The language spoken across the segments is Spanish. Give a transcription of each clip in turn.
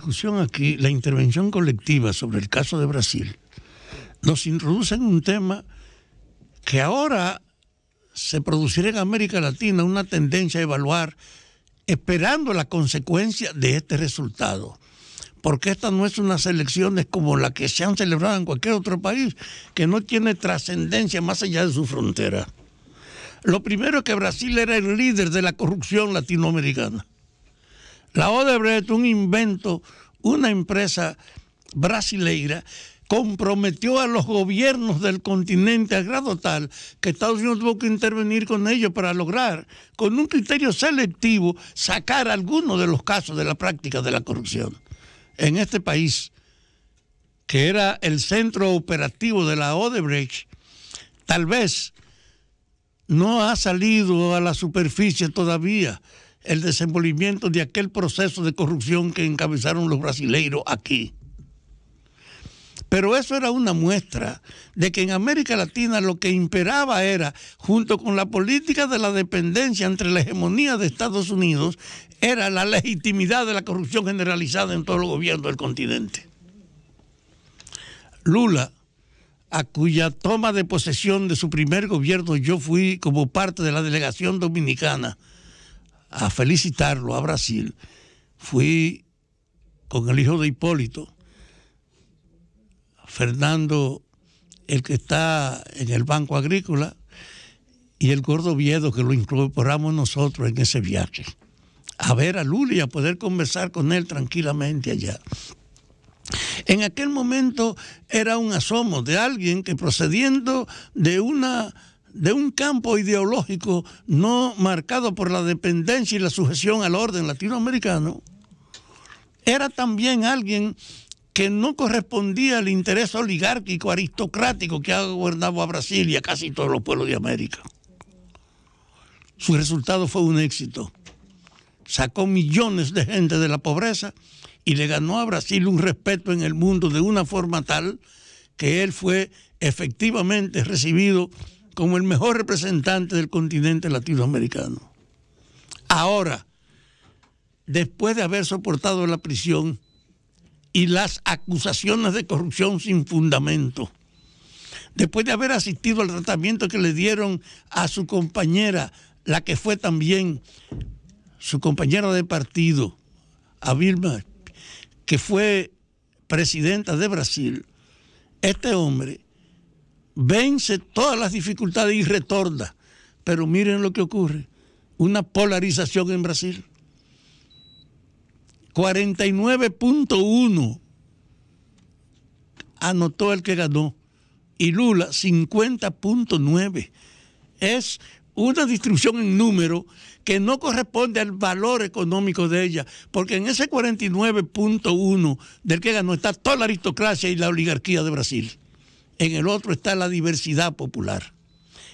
discusión aquí, la intervención colectiva sobre el caso de Brasil, nos introduce en un tema que ahora se producirá en América Latina una tendencia a evaluar esperando la consecuencia de este resultado. Porque esta no es una selección como la que se han celebrado en cualquier otro país, que no tiene trascendencia más allá de su frontera. Lo primero es que Brasil era el líder de la corrupción latinoamericana. La Odebrecht, un invento, una empresa brasileira, comprometió a los gobiernos del continente a grado tal que Estados Unidos tuvo que intervenir con ellos para lograr, con un criterio selectivo, sacar algunos de los casos de la práctica de la corrupción. En este país, que era el centro operativo de la Odebrecht, tal vez no ha salido a la superficie todavía el desenvolvimiento de aquel proceso de corrupción que encabezaron los brasileiros aquí. Pero eso era una muestra de que en América Latina lo que imperaba era, junto con la política de la dependencia entre la hegemonía de Estados Unidos, era la legitimidad de la corrupción generalizada en todos los gobiernos del continente. Lula, a cuya toma de posesión de su primer gobierno yo fui como parte de la delegación dominicana a felicitarlo a Brasil, fui con el hijo de Hipólito, Fernando, el que está en el Banco Agrícola, y el gordo Viedo, que lo incorporamos nosotros en ese viaje, a ver a Lula y a poder conversar con él tranquilamente allá. En aquel momento era un asomo de alguien que procediendo de una de un campo ideológico no marcado por la dependencia y la sujeción al orden latinoamericano, era también alguien que no correspondía al interés oligárquico, aristocrático que ha gobernado a Brasil y a casi todos los pueblos de América. Su resultado fue un éxito. Sacó millones de gente de la pobreza y le ganó a Brasil un respeto en el mundo de una forma tal que él fue efectivamente recibido como el mejor representante del continente latinoamericano. Ahora, después de haber soportado la prisión, y las acusaciones de corrupción sin fundamento. Después de haber asistido al tratamiento que le dieron a su compañera, la que fue también su compañera de partido, a Vilma, que fue presidenta de Brasil, este hombre vence todas las dificultades y retorna. Pero miren lo que ocurre, una polarización en Brasil. 49.1 anotó el que ganó y Lula 50.9. Es una distribución en número que no corresponde al valor económico de ella, porque en ese 49.1 del que ganó está toda la aristocracia y la oligarquía de Brasil. En el otro está la diversidad popular.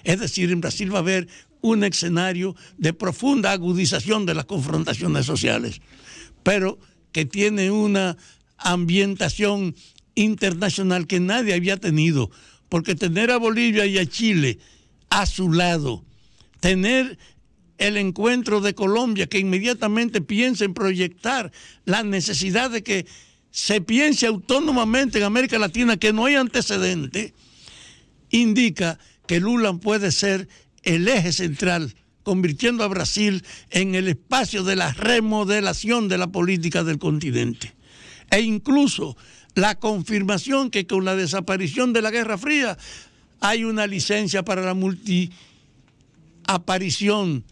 Es decir, en Brasil va a haber un escenario de profunda agudización de las confrontaciones sociales pero que tiene una ambientación internacional que nadie había tenido, porque tener a Bolivia y a Chile a su lado, tener el encuentro de Colombia, que inmediatamente piensa en proyectar la necesidad de que se piense autónomamente en América Latina, que no hay antecedente, indica que Lula puede ser el eje central convirtiendo a Brasil en el espacio de la remodelación de la política del continente. E incluso la confirmación que con la desaparición de la Guerra Fría hay una licencia para la multiaparición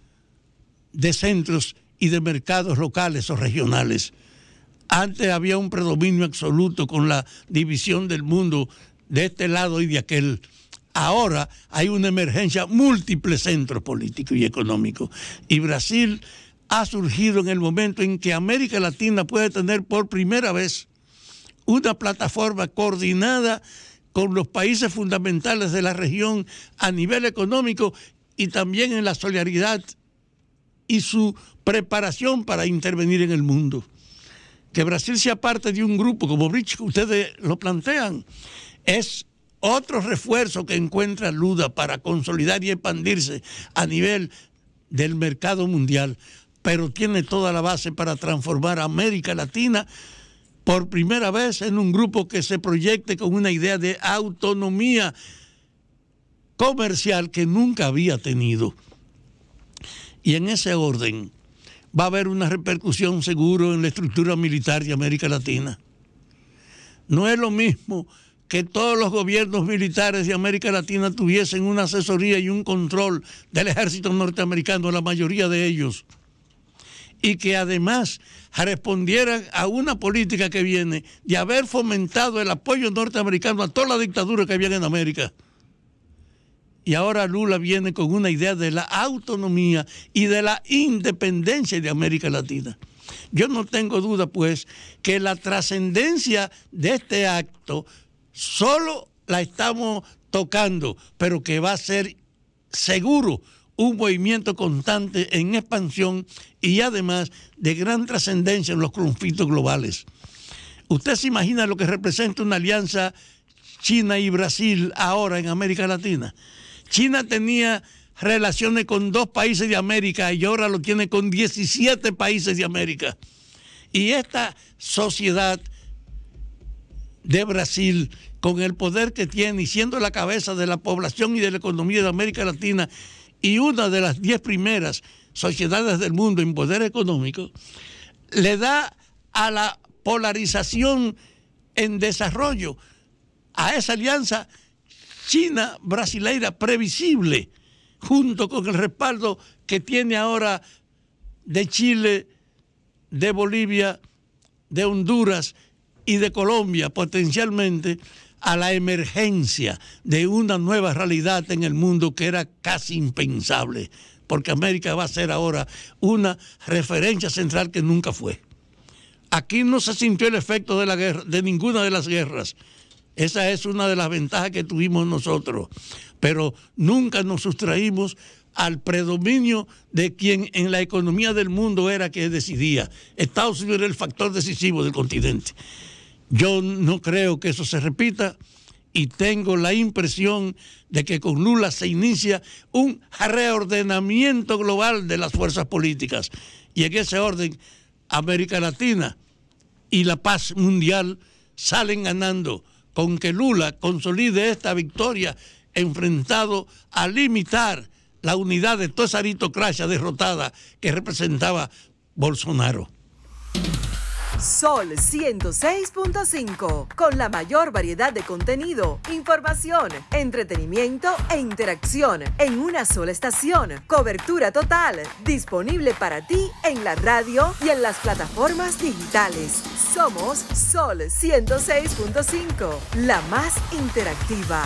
de centros y de mercados locales o regionales. Antes había un predominio absoluto con la división del mundo de este lado y de aquel ahora hay una emergencia múltiples centros políticos y económicos. Y Brasil ha surgido en el momento en que América Latina puede tener por primera vez una plataforma coordinada con los países fundamentales de la región a nivel económico y también en la solidaridad y su preparación para intervenir en el mundo. Que Brasil sea parte de un grupo como BRICS, que ustedes lo plantean, es otro refuerzo que encuentra Luda para consolidar y expandirse a nivel del mercado mundial, pero tiene toda la base para transformar América Latina por primera vez en un grupo que se proyecte con una idea de autonomía comercial que nunca había tenido. Y en ese orden va a haber una repercusión seguro en la estructura militar de América Latina. No es lo mismo que todos los gobiernos militares de América Latina tuviesen una asesoría y un control del ejército norteamericano, la mayoría de ellos, y que además respondieran a una política que viene de haber fomentado el apoyo norteamericano a toda la dictadura que había en América. Y ahora Lula viene con una idea de la autonomía y de la independencia de América Latina. Yo no tengo duda, pues, que la trascendencia de este acto solo la estamos tocando, pero que va a ser seguro un movimiento constante en expansión y además de gran trascendencia en los conflictos globales. ¿Usted se imagina lo que representa una alianza China y Brasil ahora en América Latina? China tenía relaciones con dos países de América y ahora lo tiene con 17 países de América. Y esta sociedad de Brasil, con el poder que tiene y siendo la cabeza de la población y de la economía de América Latina y una de las diez primeras sociedades del mundo en poder económico, le da a la polarización en desarrollo, a esa alianza China-brasileira previsible, junto con el respaldo que tiene ahora de Chile, de Bolivia, de Honduras y de Colombia potencialmente a la emergencia de una nueva realidad en el mundo que era casi impensable, porque América va a ser ahora una referencia central que nunca fue. Aquí no se sintió el efecto de la guerra, de ninguna de las guerras. Esa es una de las ventajas que tuvimos nosotros, pero nunca nos sustraímos al predominio de quien en la economía del mundo era que decidía. Estados Unidos era el factor decisivo del continente. Yo no creo que eso se repita y tengo la impresión de que con Lula se inicia un reordenamiento global de las fuerzas políticas. Y en ese orden, América Latina y la paz mundial salen ganando con que Lula consolide esta victoria enfrentado a limitar la unidad de toda esa aristocracia derrotada que representaba Bolsonaro. Sol 106.5, con la mayor variedad de contenido, información, entretenimiento e interacción en una sola estación. Cobertura total, disponible para ti en la radio y en las plataformas digitales. Somos Sol 106.5, la más interactiva.